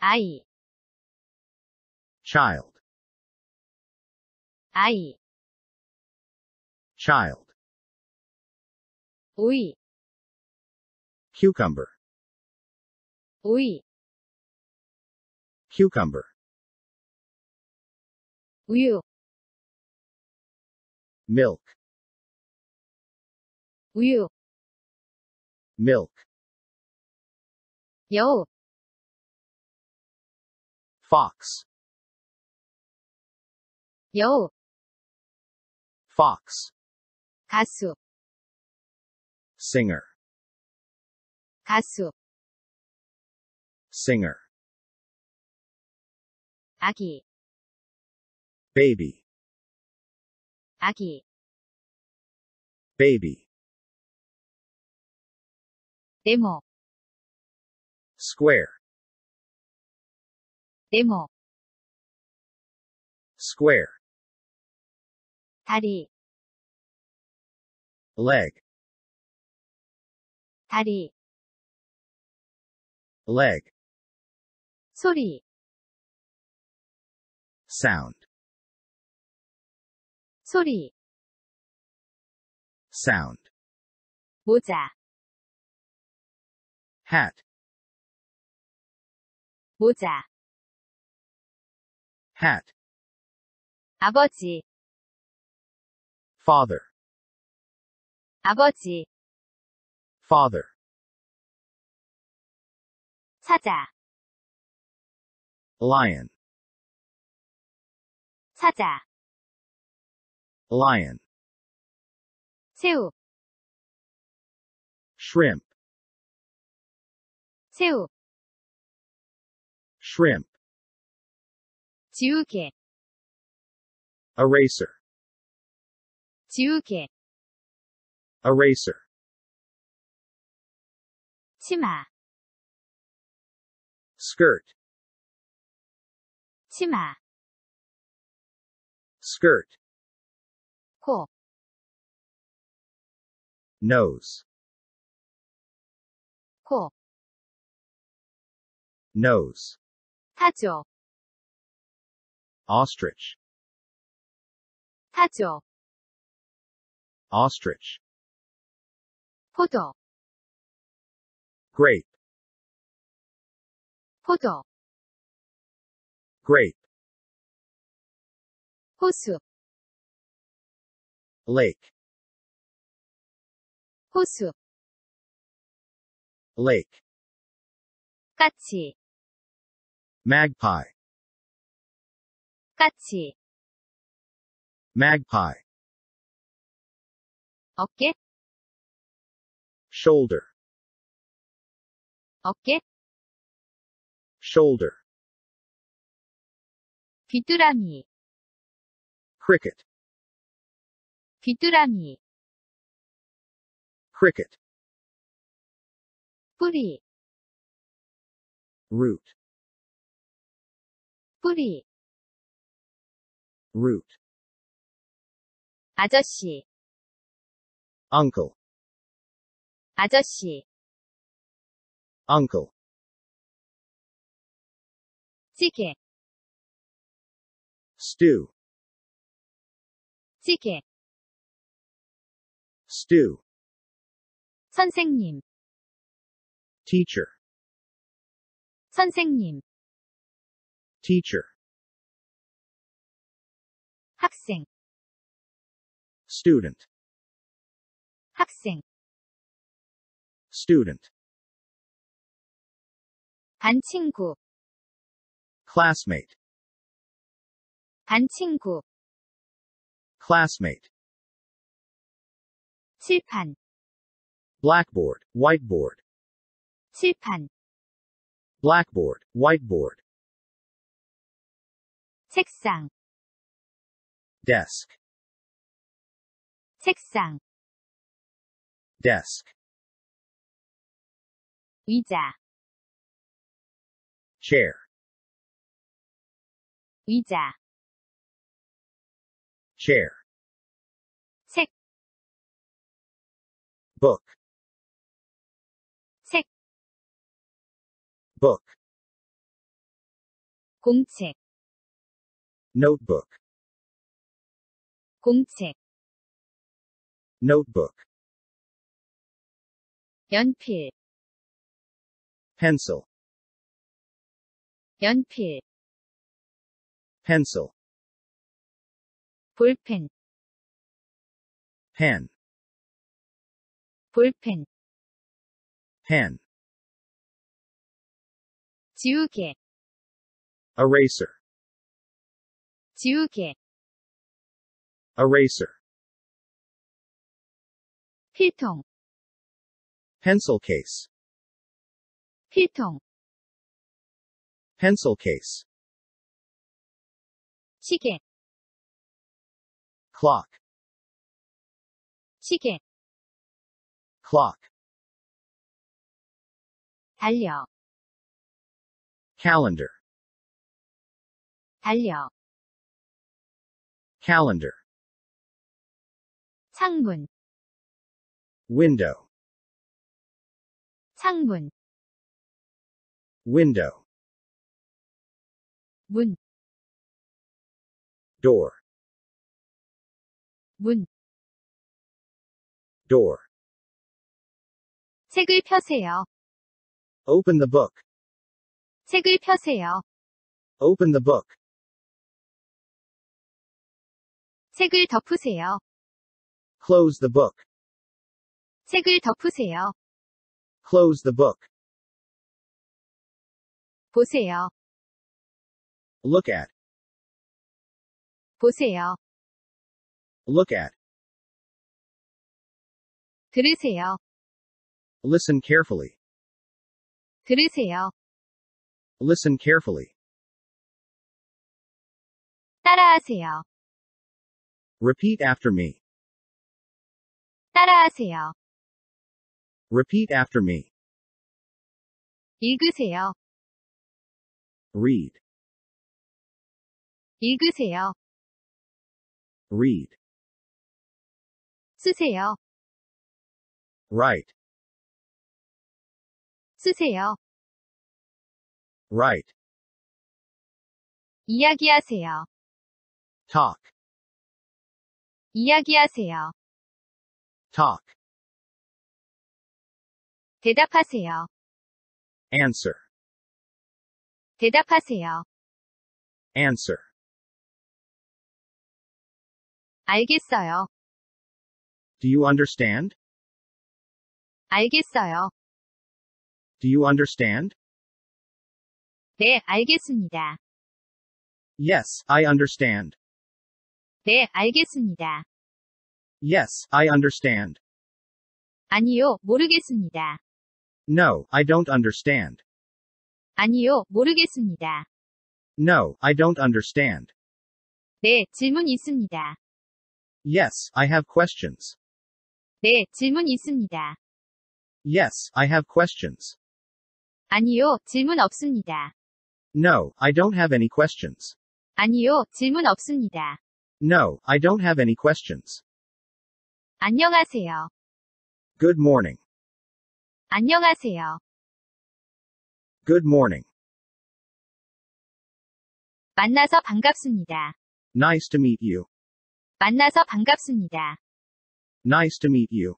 I child. I child. Ui cucumber. Ui cucumber. Uyu milk. Uyu milk. Yo fox, 여우, fox, 가수, singer, 가수, singer, 아기, baby, 아기, baby, 네모, square, 네모, square, 다리, leg, 다리, leg, 소리, sound, 소리, sound, 모자, hat, 모자, hat, 아버지, father, 아버지, father, 사자, lion, 사자, lion, 새우, shrimp, 새우, shrimp, 中継。Eraser. 中継。Eraser. チマ Skirt. チマ Skirt. こ Nose. こ Nose. 他長 ostrich, 타조, ostrich, 포도, grape, 포도, grape, 호수, lake, 호수, lake, 까치, magpie, 까치, magpie, 어깨, shoulder, 어깨, shoulder, 귀뚜라미, cricket, 귀뚜라미, cricket, 뿌리, root, 뿌리, root, 아저씨, uncle, 아저씨, uncle, 찌개, stew, 찌개, stew, 선생님, teacher, 선생님, teacher, 학생, student, 학생, student, 반 친구, classmate, 반 친구, classmate, 칠판, blackboard, whiteboard, 칠판, blackboard, whiteboard, 책상, desk, 책상, desk, 의자, chair, 의자, chair, 책, book, 책, book, 공책, notebook, 공책, notebook, 연필, pencil, 연필, pencil, 볼펜, pen, 볼펜, pen, 지우개, eraser, 지우개, eraser, 필통, pencil case, 필통, pencil case, 시계, clock, 시계, clock, 달력, calendar, 달력, calendar, 창문, window, 창문, window, 문, door, 문, door, 책을 펴세요. open the book, 책을 펴세요. open the book, 책을 덮으세요. close the book, 책을 덮으세요. close the book, 보세요. look at, 보세요. look at, 들으세요. listen carefully, 들으세요. listen carefully, 따라하세요. repeat after me, 따라하세요. repeat after me, 읽으세요. read, 읽으세요. read, 쓰세요. write, 쓰세요. write, 이야기하세요. talk, 이야기하세요. talk, 대답하세요. answer, 대답하세요. answer, 알겠어요. do you understand? 알겠어요. Do you understand? 네, 알겠습니다. Yes, I understand. 네, 알겠습니다. Yes, I understand. 아니요, 모르겠습니다. No, I don't understand. 아니요, 모르겠습니다. No, I don't understand. 네, 질문 있습니다. Yes, I have questions. 네, 질문 있습니다. Yes, I have questions. 아니요, 질문 없습니다. No, I don't have any questions. 아니요, 질문 없습니다. No, I don't have any questions. 안녕하세요. Good morning. 안녕하세요. Good morning. 만나서 반갑습니다. Nice to meet you. 만나서 반갑습니다. Nice to meet you.